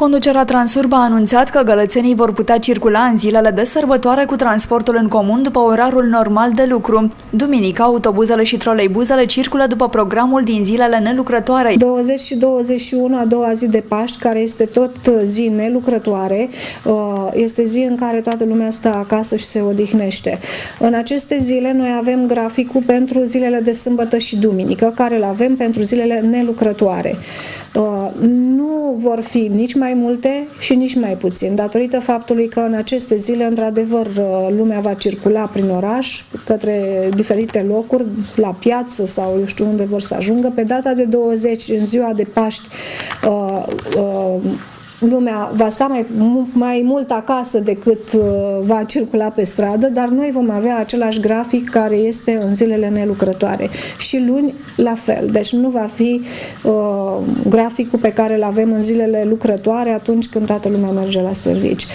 Conducerea Transurba a anunțat că gălățenii vor putea circula în zilele de sărbătoare cu transportul în comun după orarul normal de lucru. Duminica, autobuzele și troleibuzele circulă după programul din zilele nelucrătoare. 20 și 21, a doua zi de Paști, care este tot zi nelucrătoare, uh, este zi în care toată lumea stă acasă și se odihnește. În aceste zile noi avem graficul pentru zilele de sâmbătă și duminică, care îl avem pentru zilele nelucrătoare. Uh, nu vor fi nici mai multe și nici mai puțin, datorită faptului că în aceste zile, într-adevăr, uh, lumea va circula prin oraș, către diferite locuri, la piață sau eu știu unde vor să ajungă. Pe data de 20, în ziua de Paști, uh, lumea va sta mai, mai mult acasă decât uh, va circula pe stradă, dar noi vom avea același grafic care este în zilele nelucrătoare. Și luni la fel. Deci nu va fi uh, graficul pe care îl avem în zilele lucrătoare atunci când toată lumea merge la servici.